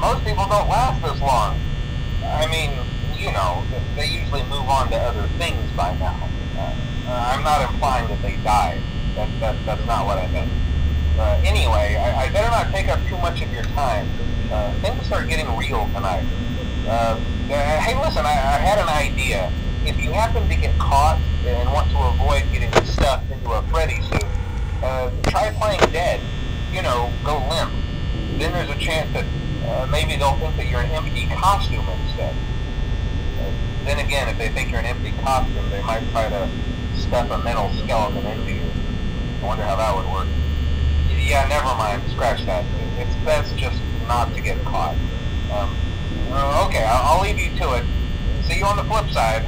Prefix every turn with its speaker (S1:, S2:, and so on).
S1: Uh, most people don't last this long. I mean, you know, they usually move on to other things by now. Uh, I'm not implying that they died. That, that, that's not what I meant. Uh, anyway, I, I better not take up too much of your time. Uh, things start getting real tonight. Uh, uh, hey, listen, I, I had an idea. If you happen to get caught and want to avoid getting stuffed into a Freddy suit, uh, try playing dead. You know, go limp. Then there's a chance that uh, maybe they'll think that you're an empty costume instead. Uh, then again, if they think you're an empty costume, they might try to stuff a mental skeleton into you. I wonder how that would work. Yeah, never mind. Scratch that. It's best just not to get caught. Um, uh, okay, I'll, I'll leave you to it. See you on the flip side.